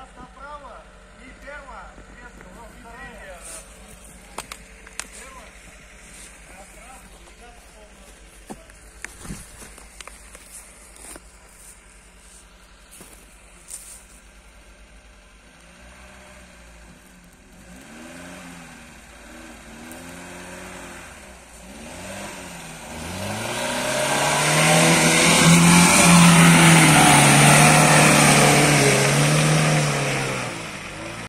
Нас направо и прямо без